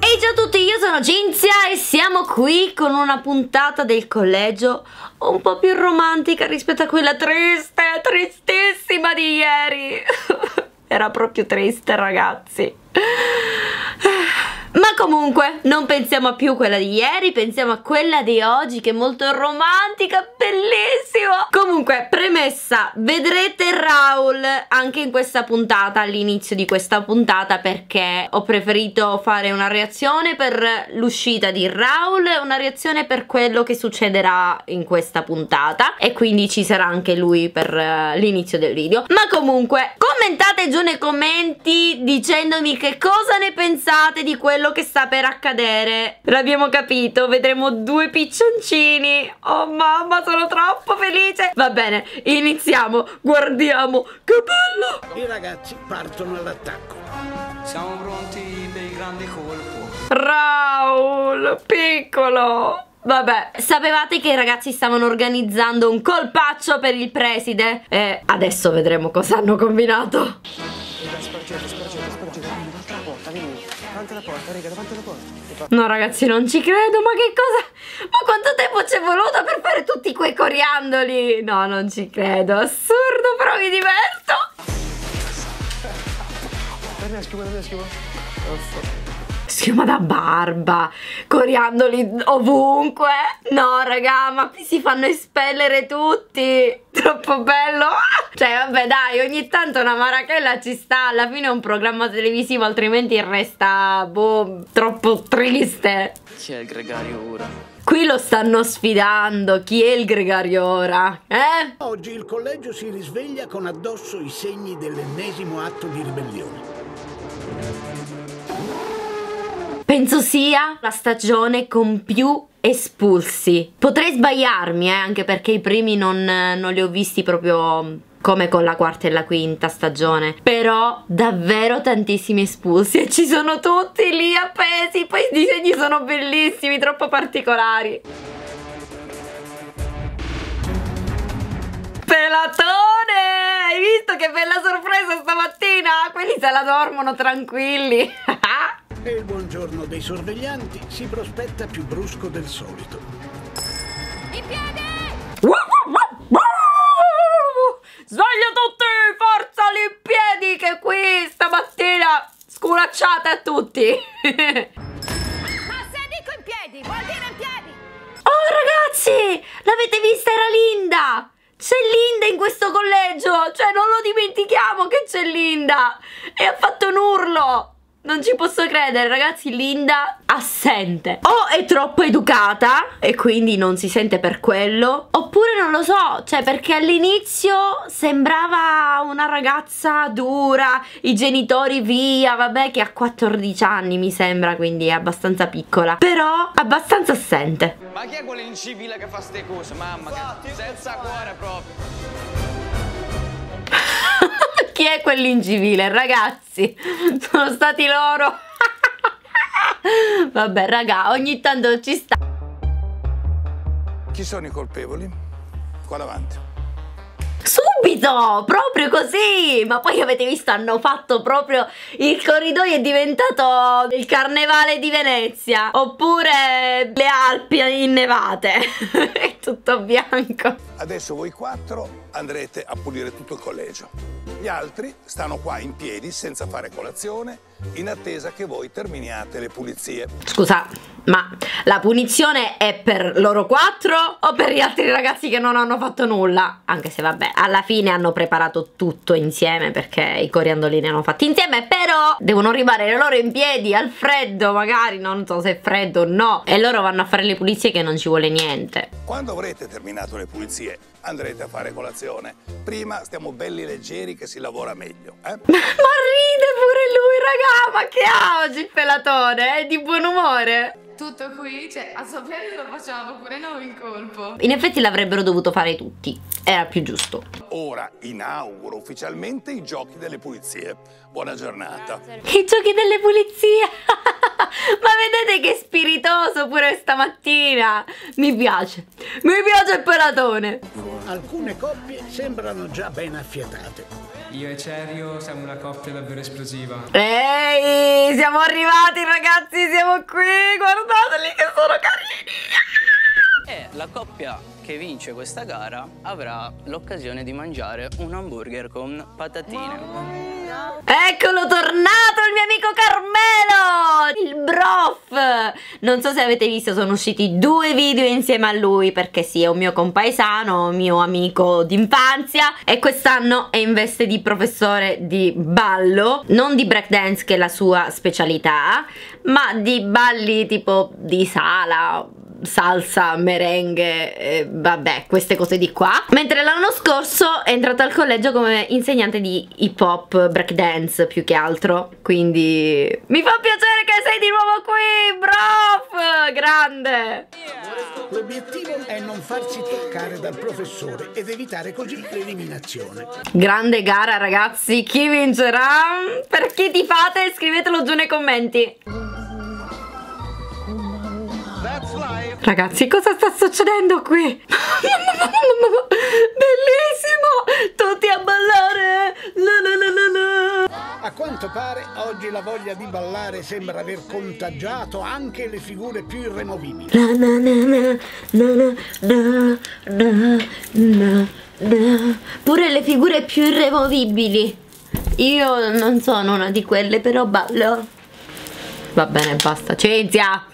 Ehi ciao a tutti, io sono Cinzia e siamo qui con una puntata del collegio un po' più romantica rispetto a quella triste, tristissima di ieri. Era proprio triste ragazzi. Ma comunque non pensiamo a più quella di ieri, pensiamo a quella di oggi che è molto romantica, bellissima. Comunque, premessa, vedrete Raul anche in questa puntata, all'inizio di questa puntata perché ho preferito fare una reazione per l'uscita di Raul una reazione per quello che succederà in questa puntata e quindi ci sarà anche lui per uh, l'inizio del video. Ma comunque, commentate giù nei commenti dicendomi che cosa ne pensate di quello quello che sta per accadere. L'abbiamo capito, vedremo due piccioncini. Oh mamma, sono troppo felice. Va bene, iniziamo, guardiamo. Che bello! I ragazzi partono all'attacco. Siamo pronti per il grande colpo. Raul, piccolo. Vabbè, sapevate che i ragazzi stavano organizzando un colpaccio per il preside? E adesso vedremo cosa hanno combinato. Spargete, spargete, spargete. Davanti alla porta, raga, davanti alla porta. No ragazzi non ci credo Ma che cosa Ma quanto tempo ci è voluto per fare tutti quei coriandoli No non ci credo Assurdo però mi diverto Guarda, schiuma, guarda, schiuma. Schiuma da barba Coriandoli ovunque. No raga ma qui si fanno espellere tutti. Troppo bello. Cioè vabbè dai ogni tanto una marachella ci sta. Alla fine è un programma televisivo Altrimenti resta boh troppo triste. Chi è il gregario ora? Qui lo stanno sfidando. Chi è il gregario ora? Eh? Oggi il collegio si risveglia con addosso i segni dell'ennesimo atto di ribellione Penso sia la stagione con più espulsi. Potrei sbagliarmi, eh, anche perché i primi non, non li ho visti proprio come con la quarta e la quinta stagione. Però davvero tantissimi espulsi e ci sono tutti lì appesi poi i disegni sono bellissimi troppo particolari. Pelatone! Hai visto che bella sorpresa stamattina? Quelli se la dormono tranquilli e il buongiorno dei sorveglianti si prospetta più brusco del solito. In piedi! Sveglia tutti! Forza lì in piedi che qui stamattina sculacciate a tutti! Ma se dico in piedi, vuol dire in piedi! Oh ragazzi! L'avete vista? Era Linda! C'è Linda in questo collegio! Cioè non lo dimentichiamo che c'è Linda! E ha fatto un urlo! Non ci posso credere, ragazzi, Linda assente. O è troppo educata e quindi non si sente per quello, oppure non lo so, cioè perché all'inizio sembrava una ragazza dura, i genitori via, vabbè che ha 14 anni mi sembra, quindi è abbastanza piccola, però abbastanza assente. Ma chi è quella incivile che fa ste cose? Mamma, che senza cuore proprio chi è quell'incivile, ragazzi? Sono stati loro. Vabbè, raga, ogni tanto ci sta. Chi sono i colpevoli? Qua davanti. Subito, proprio così. Ma poi avete visto, hanno fatto proprio il corridoio è diventato il carnevale di Venezia. Oppure le Alpi innevate. è tutto bianco. Adesso voi quattro andrete a pulire tutto il collegio. Gli altri stanno qua in piedi senza fare colazione in attesa che voi terminiate le pulizie. Scusa, ma la punizione è per loro quattro o per gli altri ragazzi che non hanno fatto nulla? Anche se vabbè, alla fine hanno preparato tutto insieme perché i coriandolini hanno fatti insieme, però devono rimanere loro in piedi al freddo, magari, non so se è freddo o no, e loro vanno a fare le pulizie che non ci vuole niente. Quando avrete terminato le pulizie andrete a fare colazione. Prima stiamo belli leggeri che si lavora meglio, eh? Ma ride pure lui, raga! Ma che ha oggi il pelatone? È di buon umore? Tutto qui, cioè a sapere lo facciamo pure noi in colpo. In effetti l'avrebbero dovuto fare tutti, era più giusto. Ora inauguro ufficialmente i giochi delle pulizie. Buona giornata. I giochi delle pulizie! Ma vedete che spiritoso pure stamattina! Mi piace, mi piace il pelatone! Alcune coppie sembrano già ben affiatate. Io e Cerio siamo una coppia davvero esplosiva. Ehi, siamo arrivati ragazzi, siamo qui, guardateli che sono carini. E la coppia che vince questa gara avrà l'occasione di mangiare un hamburger con patatine. Eccolo tornato il mio amico Carmelo, il brof. Non so se avete visto, sono usciti due video insieme a lui perché sì, è un mio compaesano, mio amico d'infanzia e quest'anno è in veste di professore di ballo, non di breakdance che è la sua specialità, ma di balli tipo di sala, salsa, merengue, eh, vabbè, queste cose di qua. Mentre l'anno scorso è entrato al collegio come insegnante di hip hop, breakdance più che altro. Quindi mi fa piacere che sei di nuovo qui, prof! Grande! L'obiettivo è non farsi toccare dal professore ed evitare così l'eliminazione. Grande gara ragazzi, chi vincerà? Per chi ti fate? Scrivetelo giù nei commenti. Ragazzi, cosa sta succedendo qui? Bellissimo! Tutti a ballare! La, la, la, a quanto pare, oggi la voglia di ballare sembra aver contagiato anche le figure più irremovibili. Pure le figure più irremovibili. Io non sono una di quelle, però ballo. Va bene, basta. Cinzia!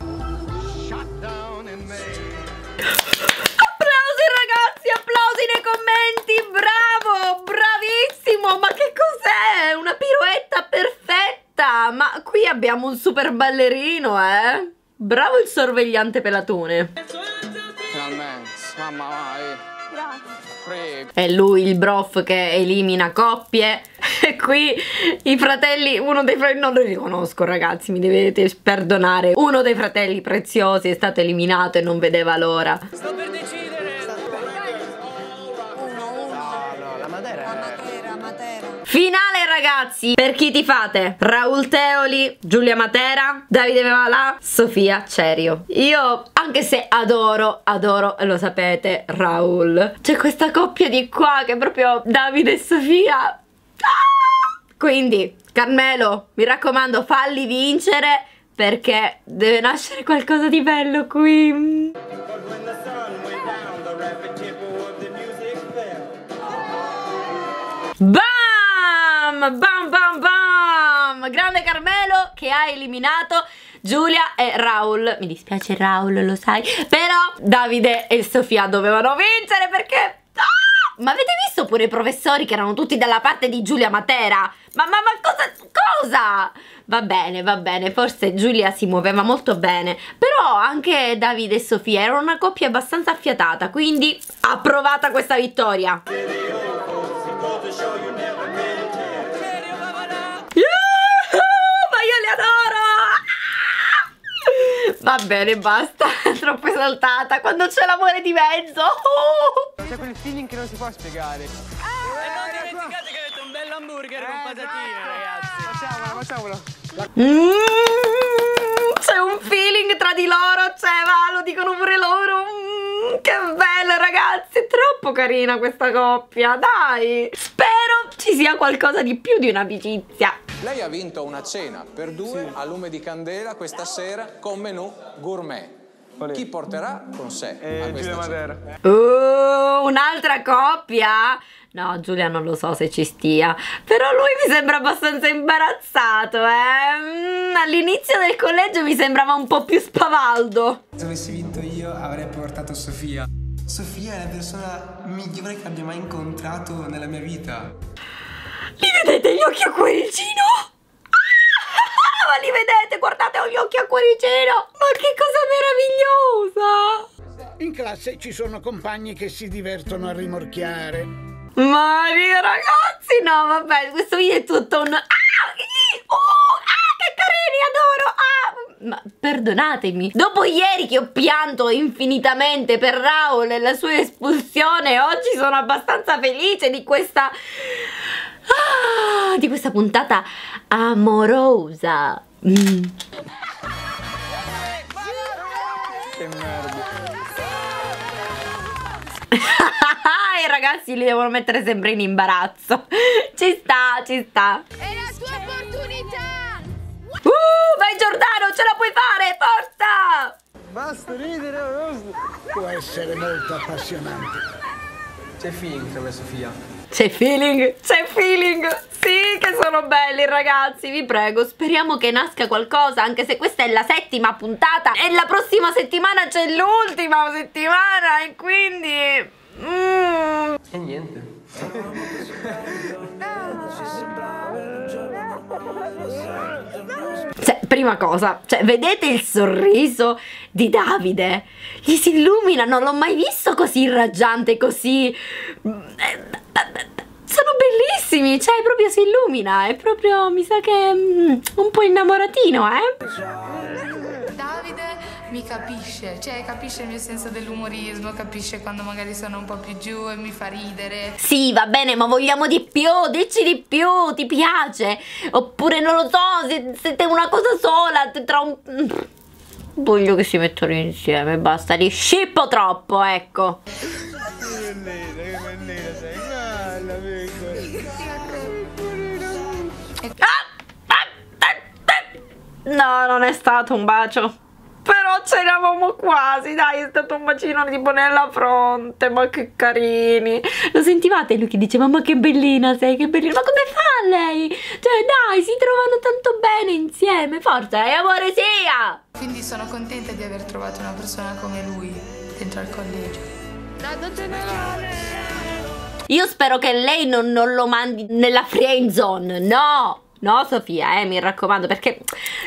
Commenti, bravo, bravissimo, ma che cos'è? Una piroetta perfetta, ma qui abbiamo un super ballerino, eh? Bravo il sorvegliante pelatone. Finalmente, mamma vai. Prego. È lui il brof che elimina coppie. E qui i fratelli, uno dei fratelli, non lo riconosco ragazzi, mi dovete perdonare. Uno dei fratelli preziosi è stato eliminato e non vedeva l'ora. Sto per Finale ragazzi, per chi ti fate? Raul Teoli, Giulia Matera, Davide Vevalà, Sofia Cerio. Io, anche se adoro, adoro, lo sapete, Raul. C'è questa coppia di qua che è proprio Davide e Sofia. Ah! Quindi, Carmelo, mi raccomando, falli vincere perché deve nascere qualcosa di bello qui. Bam! Bam bam bam! Grande Carmelo che ha eliminato Giulia e Raul. Mi dispiace Raul, lo sai. Però Davide e Sofia dovevano vincere perché... Ah! Ma avete visto pure i professori che erano tutti dalla parte di Giulia Matera? Ma, ma, ma cosa, cosa? Va bene, va bene, forse Giulia si muoveva molto bene, però anche Davide e Sofia erano una coppia abbastanza affiatata, quindi approvata questa vittoria. Va bene, basta, troppo esaltata quando c'è l'amore di mezzo. C'è quel feeling che non si può spiegare. E non dimenticate che avete un bel hamburger con patatine, ragazzi. Facciamolo, facciamolo. Mm, c'è un feeling tra di loro, c'è, va, lo dicono pure loro. Mm, che bello, ragazzi, è troppo carina questa coppia, dai. Spero ci sia qualcosa di più di un'amicizia. Lei ha vinto una cena per due a lume di candela questa sera con menù gourmet. Chi porterà con sé E questa Giulia cena? Matera. Uh, un'altra coppia? No, Giulia non lo so se ci stia, però lui mi sembra abbastanza imbarazzato, eh. Mm, all'inizio del collegio mi sembrava un po' più spavaldo. Se avessi vinto io avrei portato Sofia. Sofia è la persona migliore che abbia mai incontrato nella mia vita. Li vedete gli occhi a cuoricino? Ah, ma li vedete? Guardate, ho gli occhi a cuoricino! Ma che cosa meravigliosa! In classe ci sono compagni che si divertono a rimorchiare. Maria, ragazzi, no, vabbè, questo video è tutto un... Ah, oh, ah, che carini, adoro! Ah, ma perdonatemi, dopo ieri che ho pianto infinitamente per Raul e la sua espulsione, oggi sono abbastanza felice di questa... Ah, di questa puntata amorosa. Mm. I ragazzi li devono mettere sempre in imbarazzo. Ci sta, ci sta. È la tua opportunità! Uh, vai Giordano, ce la puoi fare, forza! Basta ridere. Può essere molto appassionante. C'è feeling tra me e Sofia. C'è feeling, c'è feeling. Sì, che sono belli ragazzi, vi prego. Speriamo che nasca qualcosa, anche se questa è la settima puntata e la prossima settimana c'è l'ultima settimana e quindi... Mm. E niente. prima cosa, cioè, vedete il sorriso di Davide? Gli si illumina, non l'ho mai visto così raggiante, così... Sono bellissimi, cioè proprio si illumina, è proprio, mi sa che mm, un po' innamoratino, eh? Mi capisce, cioè capisce il mio senso dell'umorismo, capisce quando magari sono un po' più giù e mi fa ridere. Sì, va bene, ma vogliamo di più, dici di più, ti piace? Oppure non lo so, se- siete una cosa sola, tra un... Voglio che si mettano insieme, basta, li scippo troppo, ecco. Ah! Ah! Ah! Ah! No, non è stato un bacio. Però ce l'avevamo quasi, dai, è stato un bacino tipo nella fronte, ma che carini. Lo sentivate lui che diceva, ma che bellina sei, che bellina, ma come fa lei? Cioè, dai, si trovano tanto bene insieme, forza, e amore sia! Quindi sono contenta di aver trovato una persona come lui dentro al collegio. Io spero che lei non, non lo mandi nella friend zone, no! No, Sofia, eh, mi raccomando, perché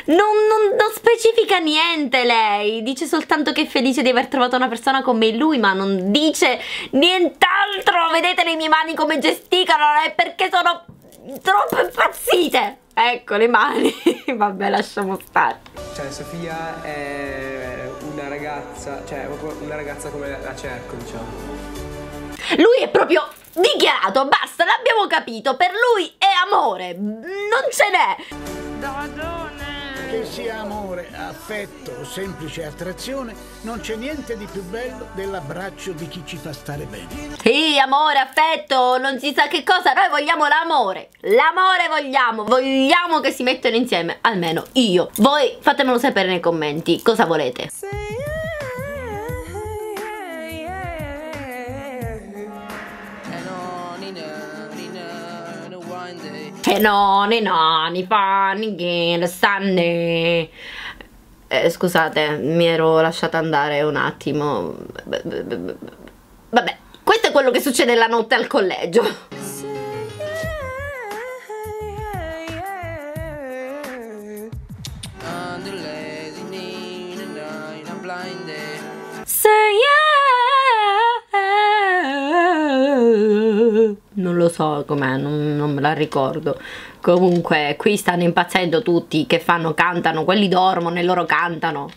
non, non- non specifica niente lei. Dice soltanto che è felice di aver trovato una persona come lui, ma non dice nient'altro. Vedete le mie mani come gesticolano? È perché sono troppo impazzite. Ecco le mani. Vabbè, lasciamo stare. Cioè, Sofia è una ragazza, cioè, una ragazza come la cerco, diciamo. Lui è proprio dichiarato, basta, l'abbiamo capito. Per lui è amore, non ce n'è. Che sia amore, affetto o semplice attrazione, non c'è niente di più bello dell'abbraccio di chi ci fa stare bene. Sì, amore, affetto, non si sa che cosa, noi vogliamo l'amore. L'amore vogliamo, vogliamo che si mettano insieme, almeno io. Voi fatemelo sapere nei commenti, cosa volete. Che noni noni fanni che le sanne. Eh, scusate, mi ero lasciata andare un attimo. Vabbè, questo è quello che succede la notte al collegio. So com'è, non, non me la ricordo. Comunque, qui stanno impazzendo tutti che fanno, cantano, quelli dormono e loro cantano.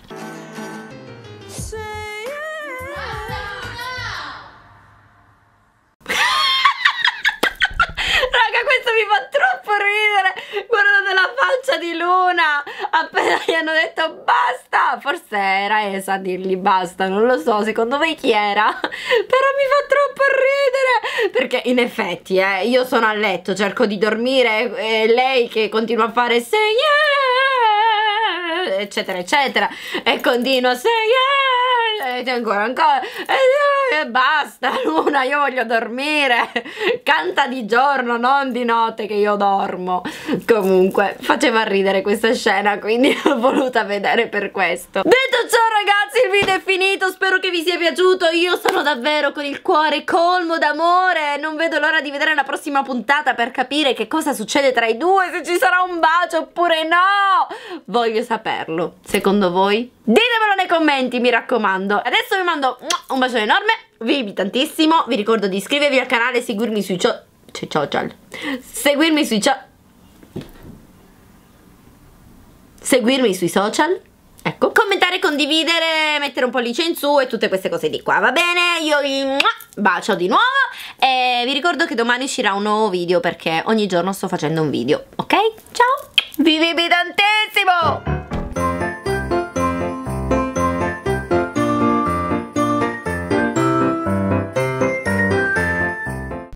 Luna. Appena gli hanno detto basta. Forse era Esa a dirgli basta. Non lo so. Secondo voi chi era? Però mi fa troppo ridere. Perché in effetti, eh, io sono a letto, cerco di dormire. E lei che continua a fare say yeah, eccetera, eccetera. E continua say yeah. E ancora, ancora. E, e basta, Luna. Io voglio dormire. Canta di giorno, non di notte che io dormo. Comunque, faceva ridere questa scena, quindi l'ho voluta vedere per questo. Detto ciò, ragazzi, il video è finito. Spero che vi sia piaciuto. Io sono davvero con il cuore colmo d'amore. Non vedo l'ora di vedere la prossima puntata per capire che cosa succede tra i due, se ci sarà un bacio oppure no. Voglio saperlo. Secondo voi? Ditemelo nei commenti, mi raccomando. Adesso vi mando un bacione enorme. Vi amo tantissimo. Vi ricordo di iscrivervi al canale seguirmi sui sui social. Seguirmi sui social. Seguirmi sui social. Ecco, commentare, condividere, mettere un pollice in su e tutte queste cose di qua, va bene? Io vi bacio di nuovo e vi ricordo che domani uscirà un nuovo video perché ogni giorno sto facendo un video, ok? Ciao! Vi vivi tantissimo!